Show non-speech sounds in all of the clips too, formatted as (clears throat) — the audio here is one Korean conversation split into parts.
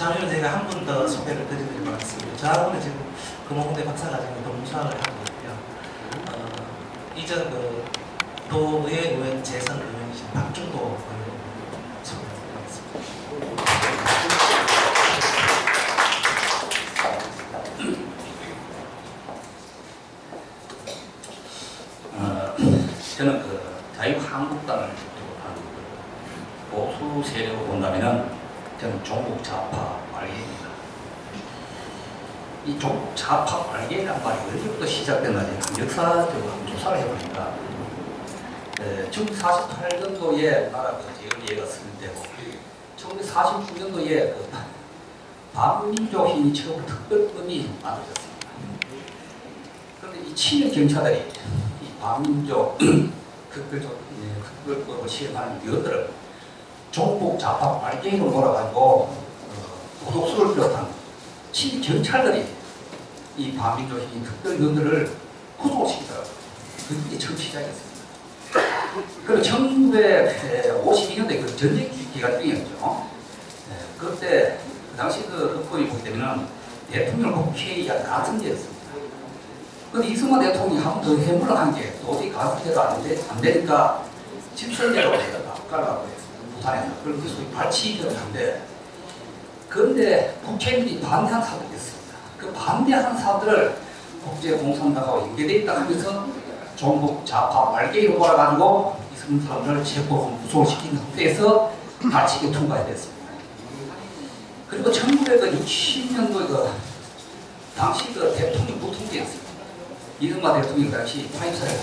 잠시만 제가 한 분 더 소개를 드리도록 하겠습니다. 저하고는 지금 금호공대 박사과정에 동수학을 하고 있고요. 어, 이전 그 도의회 의원 재선 의원이신 박준도 의원 소개드리겠습니다. 어, 저는 그 자유한국당을 주도한 그 보수 세력을 본다면은 저는 종북 좌파 말기입니다. 이 종북 좌파 말기란 말이 언제부터 시작됐는지. 역사적으로 한번 조사를 해보니까. 에, 1948년도에 나라 그 제의회가 설립되고 1949년도에 그 반민족인이 처음 특별법이 만들어졌습니다. 그런데 이 친일 경찰들이 이 반민족 (clears throat) 특별법, 예, 특별법을 시행하는 이것들을 종북 좌파 말갱이로 몰아가지고 어, 고독수를 비롯한 친일 경찰들이 이 반민족인 특별위원들을 구속시키더라고요. 그게 처음 시작이었습니다. 그리고 1952년도에 그 전쟁 기간 중이었죠. 예, 그때 그 당시 그 헌법이 보기 때문에 대통령 국회의가 가성제였습니다. 근데 이승만 대통령이 한 번 더 해물을 한 게 도저히 가성제가 안, 되, 안 되니까 집선제로 바꿔라고 했습니다. 부산에서. 그럼 그 발치기를 한데 그런데 국회의원이 반대한 사람들이 있습니다. 그 반대하는 사람들을 국제공산당하고 연계되어 있다 하면서 종북 좌파 말개이로 몰아가지고 이승만 사람들을 체포하고 무소시킨 상태에서 발치기 통과가 됐습니다. 그리고 1960년도에 그 당시 그 대통령 부통령이었습니다. 이승만 대통령 당시 파임사를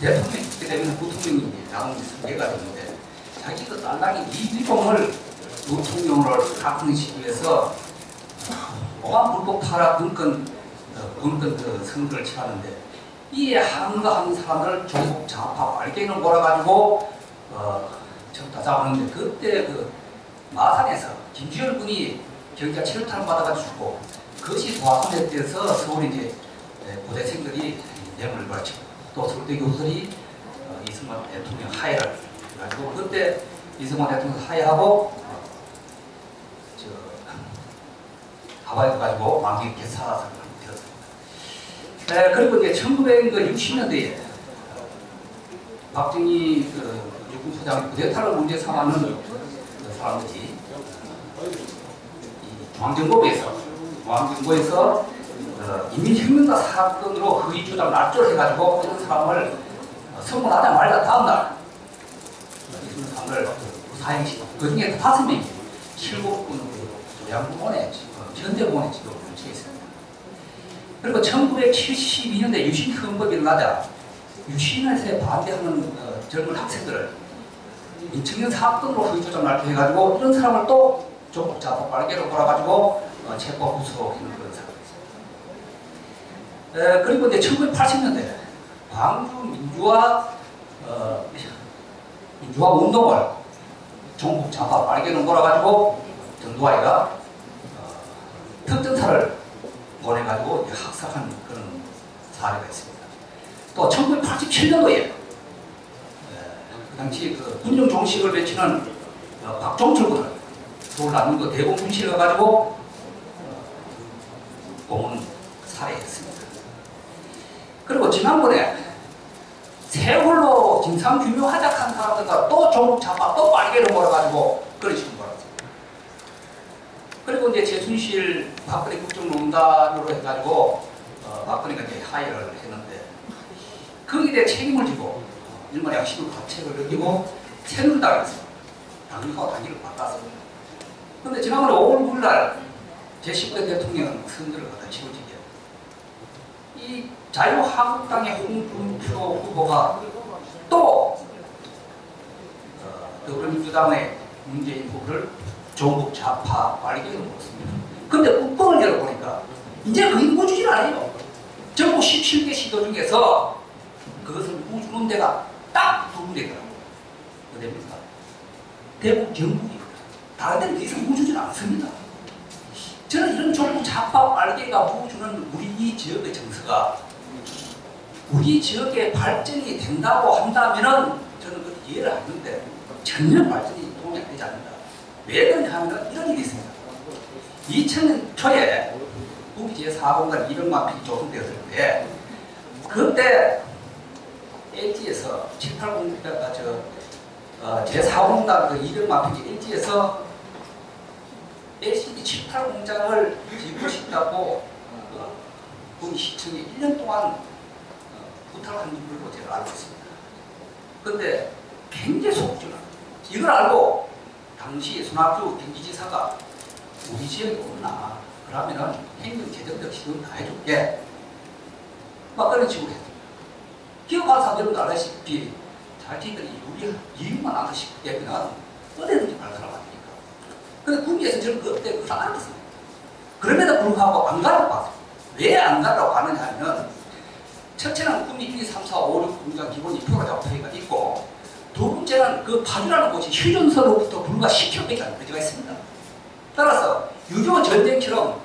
대통령이 되면 부통령이 나오는 선계가 되는데 자기 그 딸랑이 이비공을 부통령을 각성시키기 위해서 오만 불법 타락 문건 어, 문건 그 선거를 치렀는데 이 한거 하는 사람을 조국 좌파 말갱이를 몰아가지고 어, 전다 잡았는데 그때 그 마산에서 김주열 군이 경기가 체류탄을 받아가지고 죽고 그것이 도화선에 대해서 서울 이제 예, 고대생들이 뇌물을 바치고 또 서울대 교수들이 어, 이승만 대통령 하해를 해가지고 그때 이승만 대통령 하해하고 어, 저 하와이에 가지고 만기 개사사를 되었습니다. 에, 그리고 이제 1960년대에 박정희 그 육군 소장 부대타를 문제 삼아는 그 사람들이 이 중앙정보부에서 중앙정보에서 어, 인민혁명가 사건으로 허위 주장 납조해가지고 이런 사람을 어, 선고하자마자 다음날. 이런 사람을 사형시키고 그 중에 다섯 명이 칠곡군 어, 현대군에 지금 걸쳐 있습니다. 그리고 1972년대 유신 헌법이 일어나자 유신에 반대하는 어, 젊은 학생들을 민청년 사건으로 허위 주장 납조해가지고 이런 사람을 또 조국 자파 빨개로 몰아가지고 어, 체포 구속하는 그런 사건이 있습니다. 에, 그리고 이제 1980년대 광주 민주화 어, 민주화 운동을 종북 좌파 빨개로 몰아가지고 전두환이가 어, 특전사를 보내가지고 학살한 그런 사례가 있습니다. 또 1987년도에 그 당시 그 군정 종식을 외치는 어, 박종철 군을 서울 남문구 대공 분실을 가지고 공은 살해했습니다. 그리고 지난번에 세월로 진상 규명 하작한 사람들과 또 조국 잡아 또 빨개로 몰아가지고 몰았습니다. 그리고 이제 최순실 박근혜 국정농단으로 해가지고 어, 박근혜가 이제 하해를 했는데 거기에 대해 책임을 지고 일본의 양심을 가책을 느끼고 새누리당에서 당일과 단일을 바꿨습니다. 그런데 지난번에 5월 9일 날 제19대 대통령 선거를 갖다 치러지게 이 자유한국당의 홍준표 후보가 또 어, 더불어민주당의 문재인 후보를 조국 좌파 빨개로 먹었습니다. 근데 국뽕을 열어보니까 이제 그게 우주질 아니에요. 전국 17개 시도 중에서 그것을 우주는 데가 딱 두 군데더라고요. 어디입니까? 대북 경북이거든요. 다른 데는 더 이상 우주질 않습니다. 저는 이런 종북 좌파 빨개가 보여주는 우리 이 지역의 정서가 우리 지역의 발전이 된다고 한다면은 저는 그 이해를 하는데 전혀 발전이 동작되지 않는다. 왜 그러냐 하면 이런 일이 있습니다. 2000년 초에 우리 제4공단 200만 평이 조성되었을 때 그때 LG에서 780, 아, 저, 어, 제4공단 그 200만 평이 LG에서 LCD 78 공장을 짓고 싶다고 어, 군 시청에 1년 동안 어, 부탁한 걸로 제가 알고 있습니다. 근데 굉장히 속주나 이걸 알고 당시 손학규 경기지사가 우리 지역에 없나 그러면은 행정 재정적 지원 다 해줄게 막 그런 식으로 했습니다. 기업한 사람들도 알다시피 자기들이 유리 이익만 안 하시기 때문에 어디든지 아닙니까? 근데 국내에서 저는 그때 그걸 알았어요. 그럼에도 불구하고 안 가라고 봤어요. 왜안 가라고 하느냐 하면 첫째는 국립 1, 2, 3, 4, 5, 6 공장 기본 2%가 잡혀가 있고 두 번째는 그 파주라는 곳이 휴전서로부터 불과 10km밖에 안 거리가 있습니다. 따라서 6.25 전쟁처럼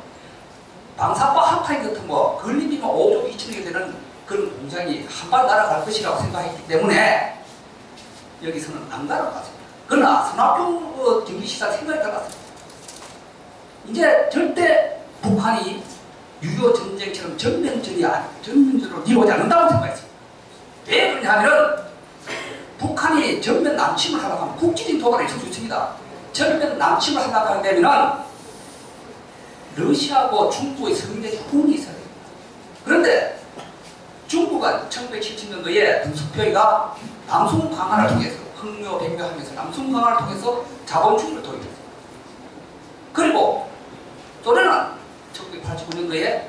방사과 한파인 같은 뭐 걸림이면 5조 2천억이 되는 그런 공장이 한발 날아갈 것이라고 생각했기 때문에 여기서는 안 봤습니다. 그러나 손학규 경기시사 생각이 달랐습니다. 이제 절대 북한이 6.25 전쟁처럼 전면전이 아니, 전면전으로 이루어지지 않는다고 생각했습니다. 왜 그러냐 하면 북한이 전면 남침을 하려고 하면 국지적 도발이 있을 수 있습니다. 전면 남침을 하려고 하게 되면 러시아하고 중국의 성대적 혼이 있어야 됩니다. 그런데 중국은 1970년도에 등석표이가 남송 강화를 통해서 흥묘 백묘하면서 남송 강화를 통해서 자본주의를 도입했습니다. 그리고 소련은 1989년도에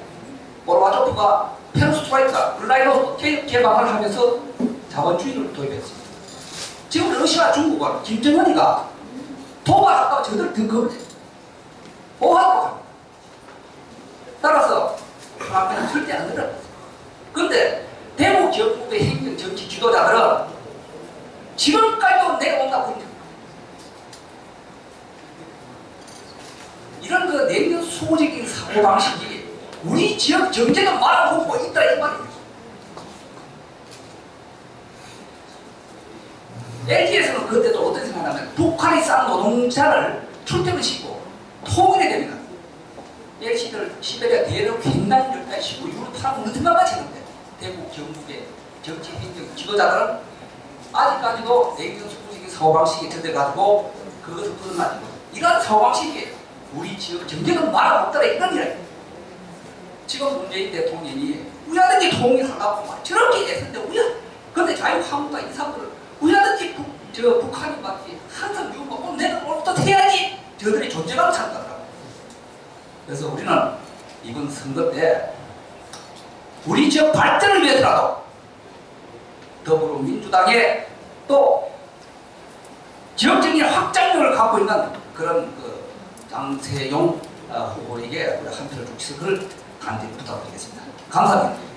고르바초프가 페르스트라이카, 블라이노스 개방을 하면서 자본주의를 도입했습니다. 지금 러시아, 중국은 김정은이가 도발할까 저들 등급을 보호하고 합니다. 따라서 앞에는 절대 안 들어갔어요. 그런데 대북 지역국의 행정 정치 지도자들은 지금까지도 내려온다고 합니다. 이런 그 냉전 소적인 사고방식이 우리 지역 정책은 말하고 있다 이 말이에요. LG에서는 그때도 어떤 생각하냐면 북한이 싼 노동자를 출퇴근시키고 통일이 됩니다. LC들 시베리아 대륙 횡단 열까지 시고 유럽하고 생각까지 했는데 대북 경북의 정치 행정 지도자들은 아직까지도 소적인 사고방식이 들어가지고 그것을 벗어나지고 이런 사고방식이 우리 지역 말하고 없더라 이런 이야기. 지금 문재인 대통령이 우야든지 통일하라고 막 저렇게 애쓰는데 우야 근데 자유한국당 인사들을 저 북한이 맞지 항상 미국 먹고 내가 어떻게 해야지 저들이 존재감을 찾더라고 그래서 우리는 이번 선거 때 우리 지역 발전을 위해서라도 더불어민주당의 또 지역적인 확장력을 갖고 있는 그런 그 장세용 어, 후보에게 우리 한 표를 주시서 그를 간절히 부탁드리겠습니다. 감사합니다.